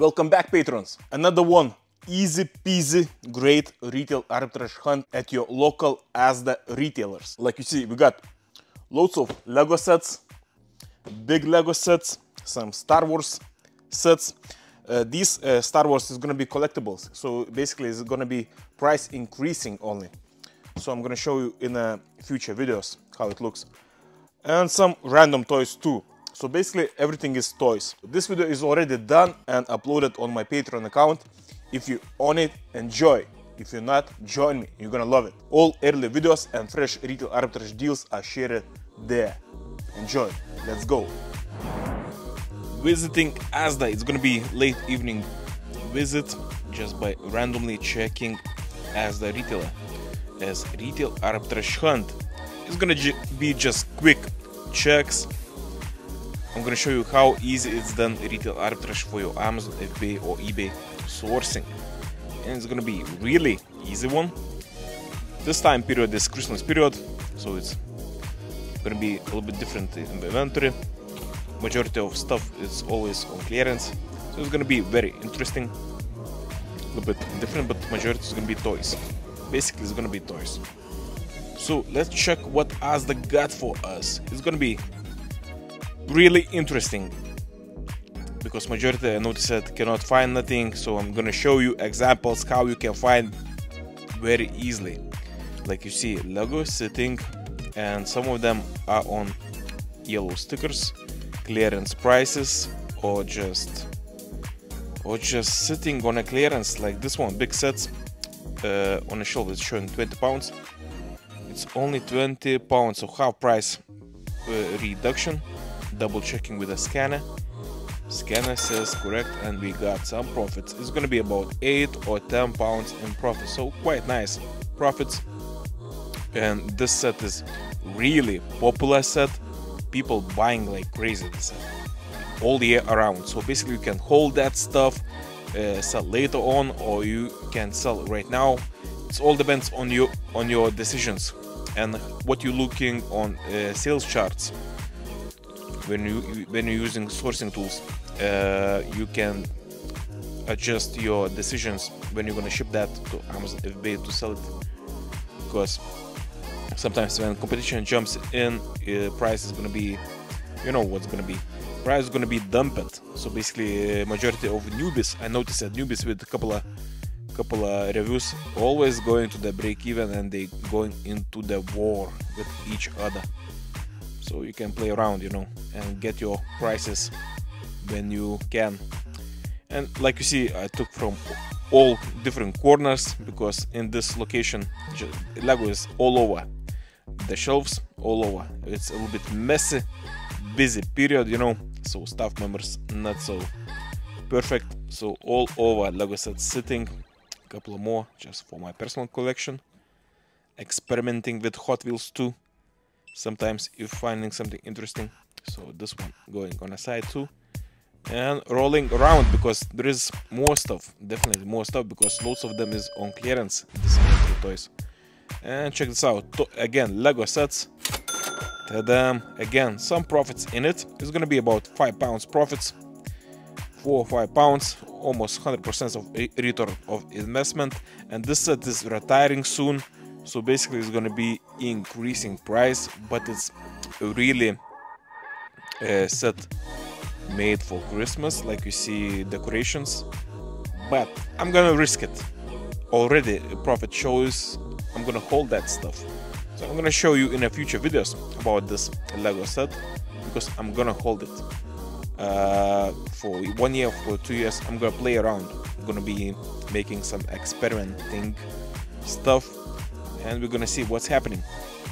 Welcome back patrons. Another one. Easy peasy, great retail arbitrage hunt at your local Asda retailers. Like you see, we got loads of Lego sets, big Lego sets, some Star Wars sets. Uh, these uh, Star Wars is gonna be collectibles, so basically it's gonna be price increasing only. So I'm gonna show you in uh, future videos how it looks. And some random toys too. So basically everything is toys. This video is already done and uploaded on my Patreon account. If you own it, enjoy. If you're not, join me, you're gonna love it. All early videos and fresh retail arbitrage deals are shared there. Enjoy, let's go. Visiting Asda, it's gonna be late evening visit just by randomly checking Asda retailer as retail arbitrage hunt. It's gonna be just quick checks I'm gonna show you how easy it's done retail arbitrage for your Amazon, FBA or eBay sourcing. And it's gonna be really easy one. This time period is Christmas period, so it's gonna be a little bit different in the inventory. Majority of stuff is always on clearance, so it's gonna be very interesting. A little bit different, but majority is gonna be toys. Basically, it's gonna be toys. So let's check what Asda got for us. It's gonna be really interesting. Because majority I noticed that cannot find nothing so I'm gonna show you examples how you can find very easily. Like you see Lego sitting and some of them are on yellow stickers clearance prices or just or just sitting on a clearance like this one big sets uh, on a shelf it's showing 20 pounds. It's only 20 pounds so half price uh, reduction double checking with a scanner. Scanner says correct and we got some profits. It's gonna be about 8 or 10 pounds in profit so quite nice profits. And this set is really popular set. People buying like crazy this set all year around. So basically you can hold that stuff uh, sell later on or you can sell right now. It all depends on you on your decisions and what you're looking on uh, sales charts when you when you're using sourcing tools uh, you can adjust your decisions when you're gonna ship that to Amazon FBA to sell it. Because sometimes when competition jumps in uh, price is gonna be you know what's gonna be price is gonna be dumped. So basically uh, majority of newbies I noticed that newbies with a couple of couple of reviews always going to the break even and they going into the war with each other so you can play around you know and get your prices when you can. And like you see I took from all different corners because in this location Lego is all over the shelves all over. It's a little bit messy busy period you know so staff members not so perfect. So all over Lego sets sitting a couple more just for my personal collection. Experimenting with Hot Wheels too sometimes if finding something interesting. So this one going on a side too and rolling around because there is more stuff definitely more stuff because lots of them is on clearance this toys. And check this out to again lego sets. Them again some profits in it. It's gonna be about five pounds profits four or five pounds almost 100 percent of return of investment. And this set is retiring soon so basically it's going to be increasing price but it's really a set made for christmas like you see decorations. But i'm gonna risk it. Already profit shows i'm gonna hold that stuff. So i'm gonna show you in a future videos about this lego set because i'm gonna hold it. Uh, for one year for two years i'm gonna play around. I'm gonna be making some experimenting stuff and we're gonna see what's happening.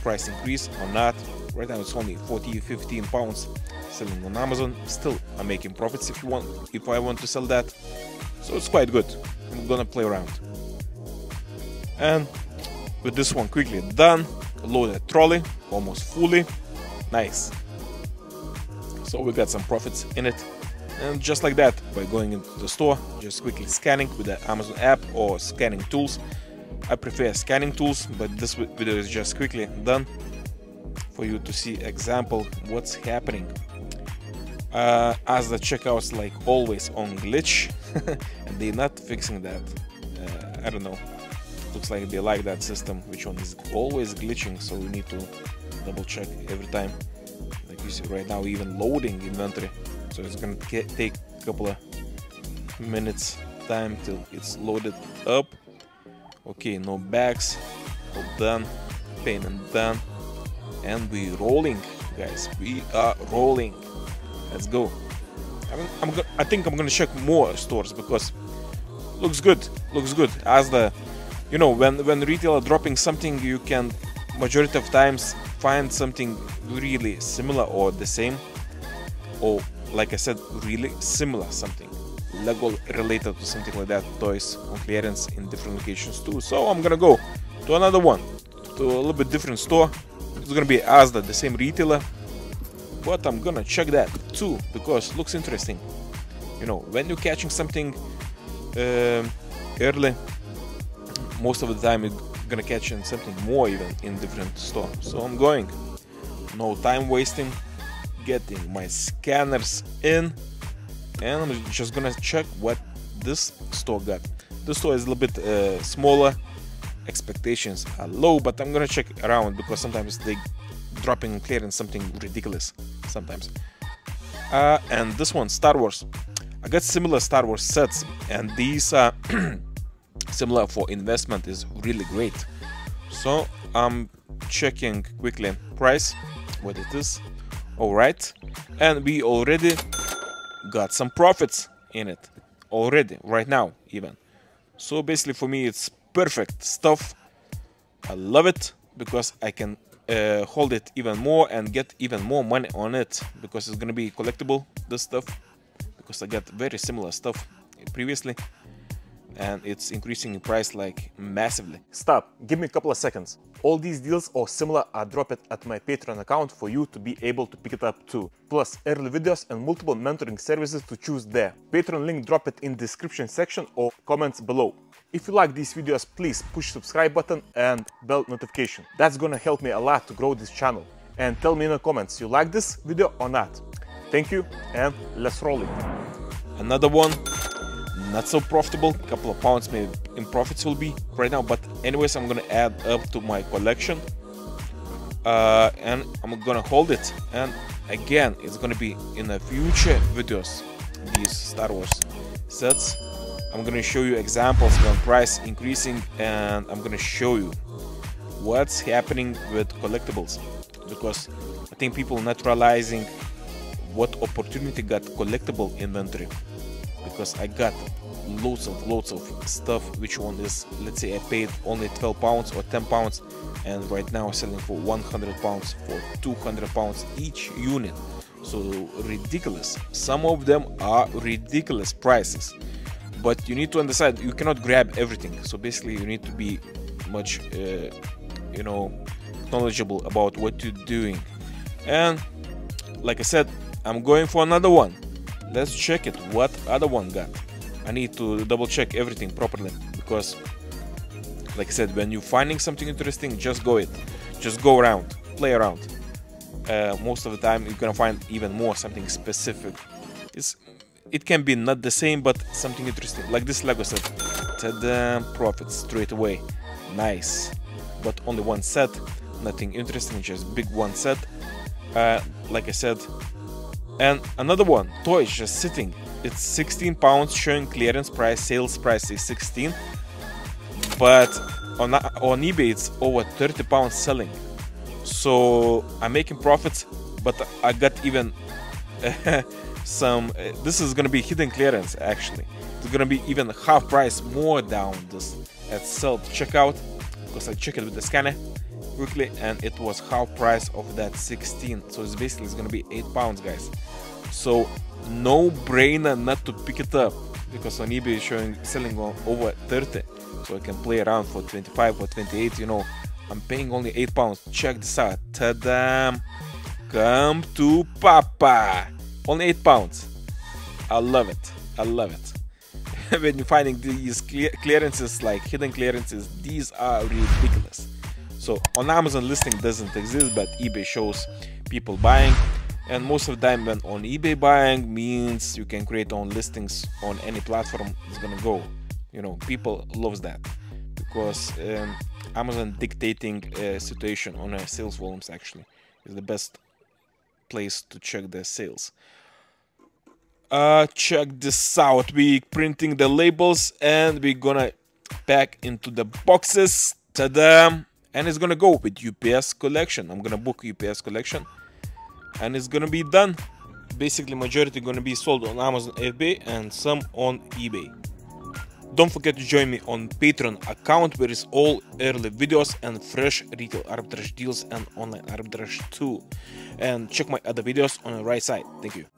Price increase or not. Right now it's only 40 15 pounds selling on amazon. Still i'm making profits if you want if i want to sell that. So it's quite good. I'm gonna play around. And with this one quickly done loaded trolley almost fully. Nice. So we got some profits in it. And just like that by going into the store just quickly scanning with the amazon app or scanning tools I prefer scanning tools, but this video is just quickly done for you to see example what's happening. Uh, Asda checkouts like always on glitch, and they're not fixing that. Uh, I don't know. Looks like they like that system, which one is always glitching, so we need to double check every time. Like you see right now, even loading inventory, so it's gonna take a couple of minutes time till it's loaded up. Okay, no bags, all done, payment done, and we rolling, guys. We are rolling. Let's go. I'm, I'm I think I'm gonna check more stores because looks good, looks good. As the, you know, when when retailer dropping something, you can majority of times find something really similar or the same, or like I said, really similar something. Lego related to something like that, toys on clearance in different locations too. So I'm gonna go to another one, to a little bit different store. It's gonna be Asda, the same retailer, but I'm gonna check that too because looks interesting. You know, when you're catching something uh, early, most of the time you're gonna catch in something more even in different store. So I'm going. No time wasting. Getting my scanners in and I'm just gonna check what this store got. This store is a little bit uh, smaller, expectations are low, but I'm gonna check around because sometimes they dropping clearance something ridiculous sometimes. Uh, and this one, Star Wars. I got similar Star Wars sets, and these are similar for investment is really great. So I'm checking quickly price, what it is. All right, and we already got some profits in it already right now even. So basically for me it's perfect stuff. I love it because i can uh, hold it even more and get even more money on it because it's gonna be collectible this stuff because i got very similar stuff previously and it's increasing in price like massively. Stop, give me a couple of seconds. All these deals or similar are dropped at my Patreon account for you to be able to pick it up too. Plus early videos and multiple mentoring services to choose there. Patreon link drop it in description section or comments below. If you like these videos, please push subscribe button and bell notification. That's gonna help me a lot to grow this channel. And tell me in the comments you like this video or not. Thank you and let's roll it. Another one not so profitable. A couple of pounds maybe in profits will be right now. But anyways i'm gonna add up to my collection. Uh, and i'm gonna hold it. And again it's gonna be in the future videos these star wars sets. I'm gonna show you examples when price increasing and i'm gonna show you what's happening with collectibles. Because i think people naturalizing what opportunity got collectible inventory because I got loads of loads of stuff which one is let's say I paid only 12 pounds or 10 pounds and right now selling for 100 pounds for 200 pounds each unit. So ridiculous. Some of them are ridiculous prices. But you need to understand you cannot grab everything. So basically you need to be much uh, you know knowledgeable about what you're doing. And like I said I'm going for another one let's check it. What other one got? I need to double check everything properly because like I said when you're finding something interesting just go it. Just go around. Play around. Uh, most of the time you're gonna find even more something specific. It's it can be not the same but something interesting. Like this Lego set. Tada profit straight away. Nice. But only one set. Nothing interesting just big one set. Uh, like I said and another one toys just sitting. It's 16 pounds showing clearance price sales price is 16 but on, on ebay it's over 30 pounds selling. So i'm making profits but i got even some this is gonna be hidden clearance actually. It's gonna be even half price more down this at self checkout because i checked it with the scanner quickly and it was half price of that 16 so it's basically it's gonna be 8 pounds guys. So no brainer not to pick it up because on ebay is showing selling on over 30 so i can play around for 25 or 28 you know. I'm paying only 8 pounds. Check this out. Ta-da come to papa. Only 8 pounds. I love it. I love it. When you're finding these clearances like hidden clearances these are ridiculous so on amazon listing doesn't exist but ebay shows people buying. And most of the time when on ebay buying means you can create own listings on any platform it's gonna go. You know people loves that. Because um, amazon dictating a situation on a sales volumes actually is the best place to check the sales. Uh check this out. We printing the labels and we're gonna pack into the boxes. Ta-da and it's gonna go with ups collection. I'm gonna book ups collection. And it's gonna be done. Basically majority gonna be sold on amazon fba and some on ebay. Don't forget to join me on patreon account where is all early videos and fresh retail arbitrage deals and online arbitrage too. And check my other videos on the right side. Thank you